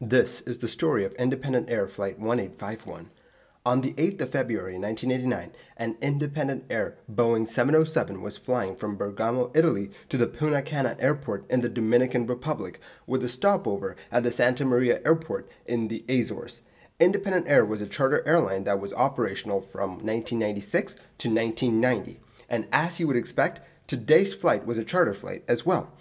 This is the story of Independent Air Flight 1851. On the 8th of February 1989, an Independent Air Boeing 707 was flying from Bergamo, Italy to the Punta Cana Airport in the Dominican Republic with a stopover at the Santa Maria Airport in the Azores. Independent Air was a charter airline that was operational from 1996 to 1990, and as you would expect, today's flight was a charter flight as well.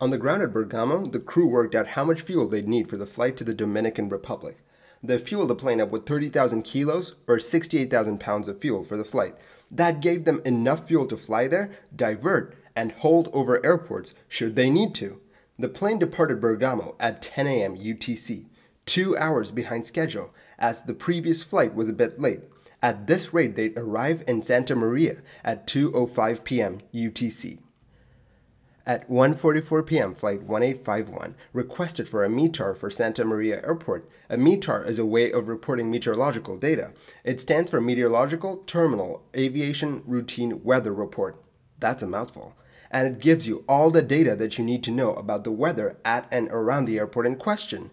On the ground at Bergamo, the crew worked out how much fuel they'd need for the flight to the Dominican Republic. They fueled the plane up with 30,000 kilos or 68,000 pounds of fuel for the flight. That gave them enough fuel to fly there, divert, and hold over airports should they need to. The plane departed Bergamo at 10 a.m. UTC, two hours behind schedule, as the previous flight was a bit late. At this rate, they'd arrive in Santa Maria at 2.05 p.m. UTC. At 1:44 p.m., flight 1851 requested for a METAR for Santa Maria Airport. A METAR is a way of reporting meteorological data. It stands for Meteorological Terminal Aviation Routine Weather Report. That's a mouthful. And it gives you all the data that you need to know about the weather at and around the airport in question.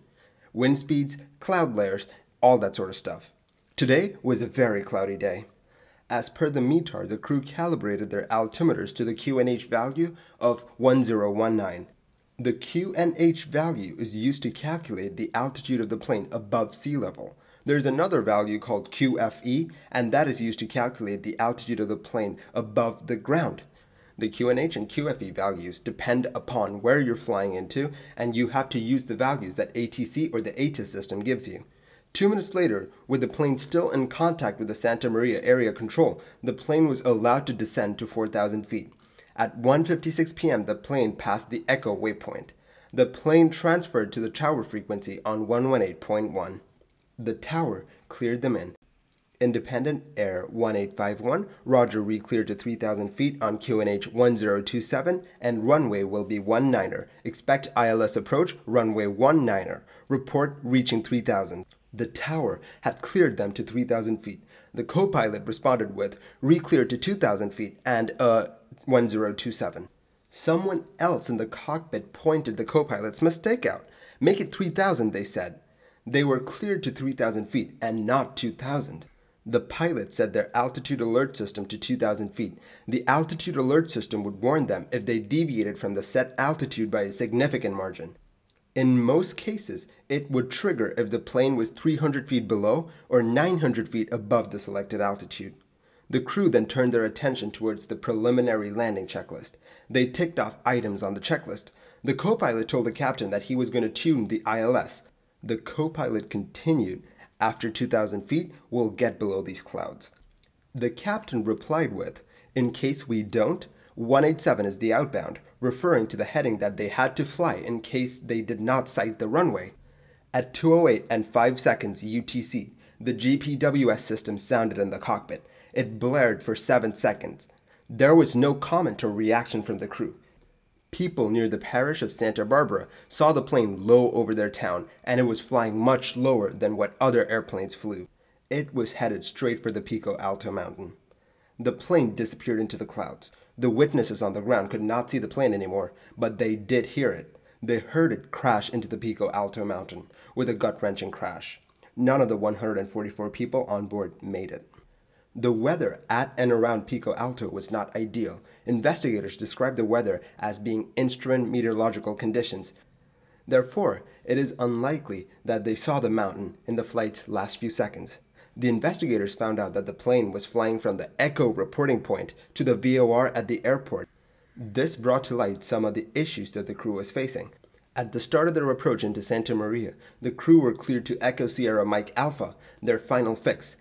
Wind speeds, cloud layers, all that sort of stuff. Today was a very cloudy day. As per the METAR, the crew calibrated their altimeters to the QNH value of 1019. The QNH value is used to calculate the altitude of the plane above sea level. There's another value called QFE, and that is used to calculate the altitude of the plane above the ground. The QNH and QFE values depend upon where you're flying into, and you have to use the values that ATC or the ATIS system gives you. Two minutes later, with the plane still in contact with the Santa Maria area control, the plane was allowed to descend to 4,000 feet. At 1.56 p.m., the plane passed the Echo waypoint. The plane transferred to the tower frequency on 118.1. The tower cleared them in. Independent Air 1851, Roger re-cleared to 3,000 feet on QNH 1027 and runway will be 19er. Expect ILS approach, runway 19er. Report reaching 3,000. The tower had cleared them to 3,000 feet. The co pilot responded with, re-cleared to 2,000 feet and, uh, 1027. Someone else in the cockpit pointed the co pilot's mistake out. Make it 3,000, they said. They were cleared to 3,000 feet and not 2,000. The pilot set their altitude alert system to 2,000 feet. The altitude alert system would warn them if they deviated from the set altitude by a significant margin. In most cases, it would trigger if the plane was 300 feet below or 900 feet above the selected altitude. The crew then turned their attention towards the preliminary landing checklist. They ticked off items on the checklist. The co pilot told the captain that he was going to tune the ILS. The co pilot continued, After 2,000 feet, we'll get below these clouds. The captain replied with, In case we don't, 187 is the outbound, referring to the heading that they had to fly in case they did not sight the runway. At 208 and 5 seconds UTC, the GPWS system sounded in the cockpit. It blared for 7 seconds. There was no comment or reaction from the crew. People near the parish of Santa Barbara saw the plane low over their town, and it was flying much lower than what other airplanes flew. It was headed straight for the Pico Alto mountain. The plane disappeared into the clouds. The witnesses on the ground could not see the plane anymore, but they did hear it. They heard it crash into the Pico Alto mountain with a gut wrenching crash. None of the 144 people on board made it. The weather at and around Pico Alto was not ideal. Investigators described the weather as being instrument meteorological conditions. Therefore, it is unlikely that they saw the mountain in the flight's last few seconds. The investigators found out that the plane was flying from the Echo reporting point to the VOR at the airport. This brought to light some of the issues that the crew was facing. At the start of their approach into Santa Maria, the crew were cleared to Echo Sierra Mike Alpha, their final fix.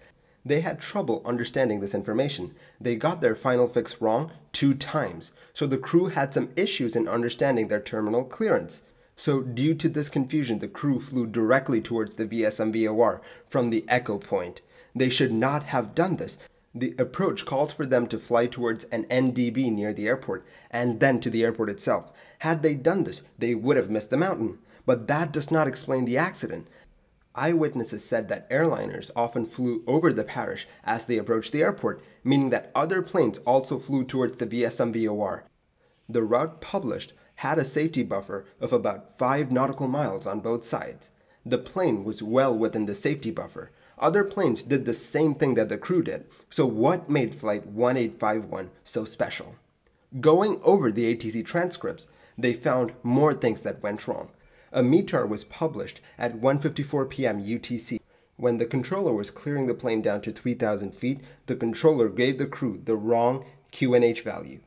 They had trouble understanding this information. They got their final fix wrong two times, so the crew had some issues in understanding their terminal clearance. So, due to this confusion, the crew flew directly towards the VSM VOR from the Echo point. They should not have done this. The approach called for them to fly towards an NDB near the airport and then to the airport itself. Had they done this, they would have missed the mountain. But that does not explain the accident. Eyewitnesses said that airliners often flew over the parish as they approached the airport, meaning that other planes also flew towards the VSM VOR. The route published had a safety buffer of about 5 nautical miles on both sides. The plane was well within the safety buffer. Other planes did the same thing that the crew did. So what made Flight 1851 so special? Going over the ATC transcripts, they found more things that went wrong. A METAR was published at 1.54 p.m. UTC. When the controller was clearing the plane down to 3,000 feet, the controller gave the crew the wrong QNH value.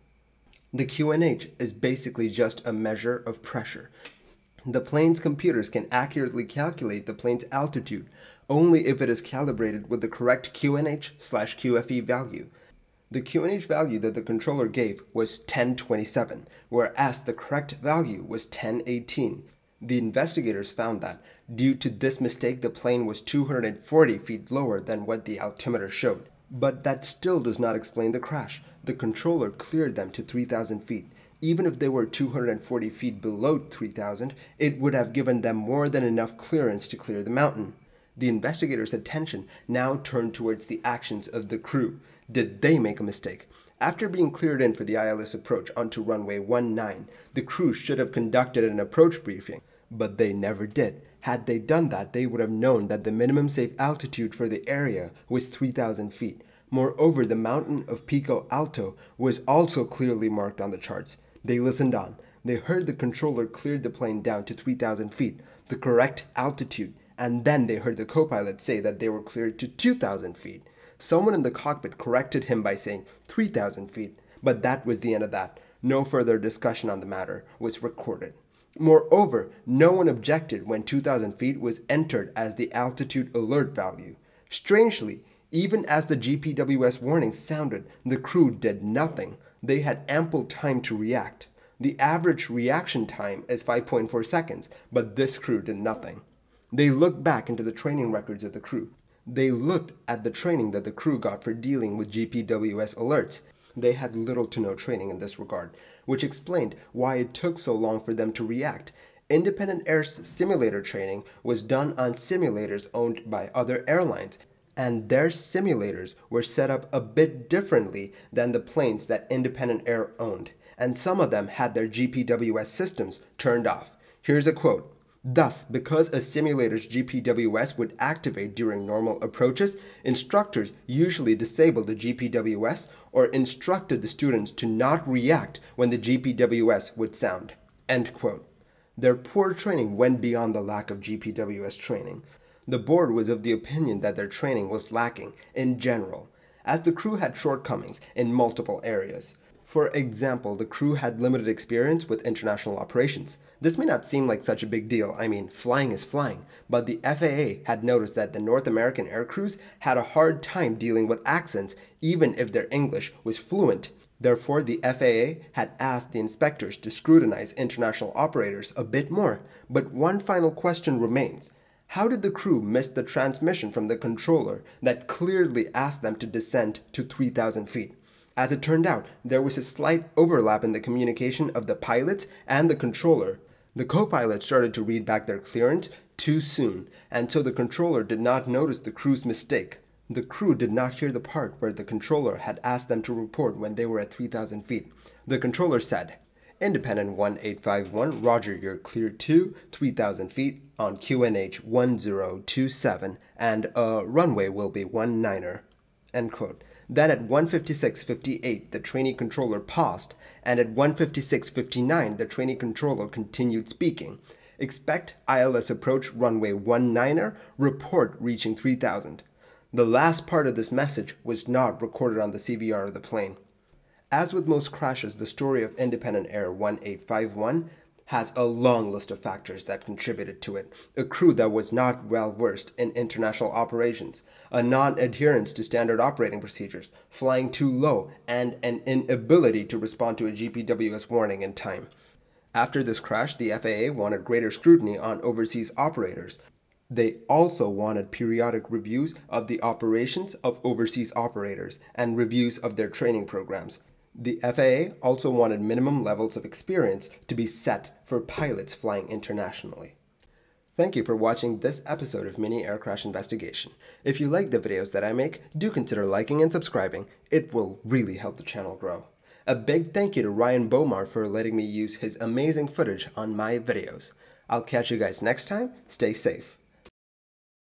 The QNH is basically just a measure of pressure. The plane's computers can accurately calculate the plane's altitude only if it is calibrated with the correct QNH slash QFE value. The QNH value that the controller gave was 1027, whereas the correct value was 1018. The investigators found that, due to this mistake, the plane was 240 feet lower than what the altimeter showed. But that still does not explain the crash. The controller cleared them to 3,000 feet. Even if they were 240 feet below 3,000, it would have given them more than enough clearance to clear the mountain. The investigators' attention now turned towards the actions of the crew. Did they make a mistake? After being cleared in for the ILS approach onto runway 19, the crew should have conducted an approach briefing, but they never did. Had they done that, they would have known that the minimum safe altitude for the area was 3,000 feet. Moreover, the mountain of Pico Alto was also clearly marked on the charts. They listened on. They heard the controller cleared the plane down to 3,000 feet, the correct altitude, and then they heard the co pilot say that they were cleared to 2,000 feet. Someone in the cockpit corrected him by saying 3,000 feet, but that was the end of that. No further discussion on the matter was recorded. Moreover, no one objected when 2,000 feet was entered as the altitude alert value. Strangely, even as the GPWS warning sounded, the crew did nothing. They had ample time to react. The average reaction time is 5.4 seconds, but this crew did nothing. They looked back into the training records of the crew. They looked at the training that the crew got for dealing with GPWS alerts. They had little to no training in this regard, which explained why it took so long for them to react. Independent Air simulator training was done on simulators owned by other airlines, and their simulators were set up a bit differently than the planes that Independent Air owned, and some of them had their GPWS systems turned off. Here's a quote Thus, because a simulator's GPWS would activate during normal approaches, instructors usually disabled the GPWS or instructed the students to not react when the GPWS would sound. End quote. Their poor training went beyond the lack of GPWS training. The board was of the opinion that their training was lacking in general, as the crew had shortcomings in multiple areas. For example, the crew had limited experience with international operations. This may not seem like such a big deal, I mean, flying is flying, but the FAA had noticed that the North American air crews had a hard time dealing with accents, even if their English was fluent. Therefore, the FAA had asked the inspectors to scrutinize international operators a bit more. But one final question remains. How did the crew miss the transmission from the controller that clearly asked them to descend to 3,000 feet? As it turned out, there was a slight overlap in the communication of the pilot and the controller, the co-pilot started to read back their clearance too soon, and so the controller did not notice the crew's mistake. The crew did not hear the part where the controller had asked them to report when they were at 3,000 feet. The controller said, Independent 1851, roger, you're cleared to 3,000 feet on QNH 1027, and uh, runway will be 19er. End quote. Then at 156.58, the trainee controller paused, and at 156.59, the trainee controller continued speaking. Expect ILS approach runway 19er, report reaching 3000. The last part of this message was not recorded on the CVR of the plane. As with most crashes, the story of Independent Air 1851 has a long list of factors that contributed to it. A crew that was not well versed in international operations, a non adherence to standard operating procedures, flying too low, and an inability to respond to a GPWS warning in time. After this crash, the FAA wanted greater scrutiny on overseas operators. They also wanted periodic reviews of the operations of overseas operators and reviews of their training programs. The FAA also wanted minimum levels of experience to be set for pilots flying internationally. Thank you for watching this episode of Mini Air Crash Investigation. If you like the videos that I make, do consider liking and subscribing. It will really help the channel grow. A big thank you to Ryan Bomar for letting me use his amazing footage on my videos. I'll catch you guys next time. Stay safe.